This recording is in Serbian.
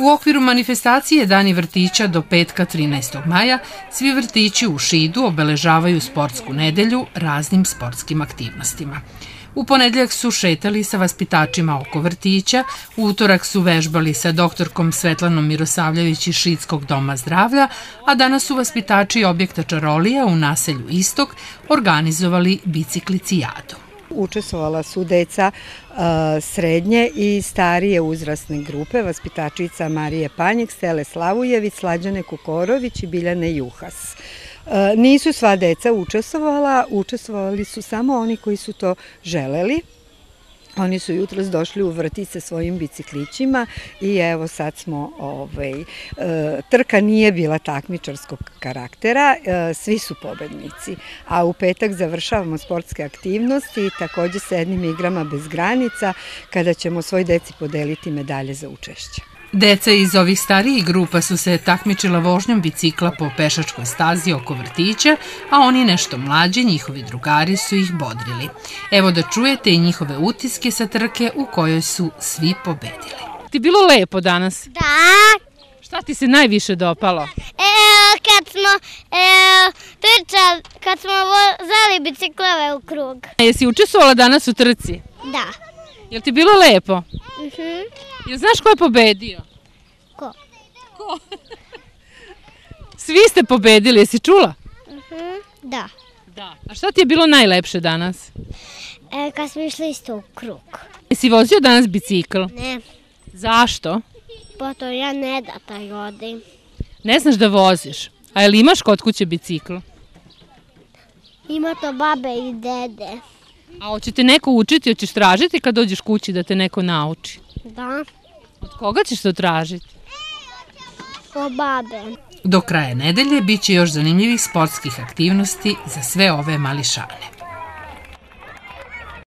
U okviru manifestacije Dani vrtića do petka 13. maja svi vrtići u Šidu obeležavaju sportsku nedelju raznim sportskim aktivnostima. U ponedljak su šetali sa vaspitačima oko vrtića, u utorak su vežbali sa doktorkom Svetlanom Mirosavljević iz Šidskog doma zdravlja, a danas su vaspitači objekta Čarolija u naselju Istok organizovali biciklicijadu. Učestvovala su deca srednje i starije uzrasne grupe, vaspitačica Marije Panjek, Stele Slavujević, Slađane Kukorović i Biljane Juhas. Nisu sva deca učestvovala, učestvovali su samo oni koji su to želeli. Oni su jutros došli u vrti sa svojim biciklićima i evo sad smo, ovaj, e, trka nije bila takmičarskog karaktera, e, svi su pobednici. A u petak završavamo sportske aktivnosti takođe sa jednim igrama bez granica kada ćemo svoj deci podeliti medalje za učešće. Deca iz ovih starijih grupa su se takmičila vožnjom bicikla po pešačkoj stazi oko vrtića, a oni nešto mlađi, njihovi drugari su ih bodrili. Evo da čujete i njihove utiske sa trke u kojoj su svi pobedili. Ti bilo lepo danas? Da. Šta ti se najviše dopalo? E, kad smo e, trčali, kad smo vozali biciklove u krug. A jesi učestvovala danas u trci? Da. Jel ti bilo lepo? Mhm. Jel znaš ko je pobedio? Ko? Ko? Svi ste pobedili, jesi čula? Mhm. Da. Da. A šta ti je bilo najlepše danas? E, kad smo išli isto u krug. Jesi vozio danas bicikl? Ne. Zašto? Pa to ja ne da taj odim. Ne znaš da voziš? A jel imaš kod kuće bicikl? Ima to babe i dede. A hoće te neko učiti, hoćeš tražiti kad dođeš kući da te neko nauči? Da. Od koga ćeš to tražiti? O babe. Do kraja nedelje bit će još zanimljivih sportskih aktivnosti za sve ove mališane.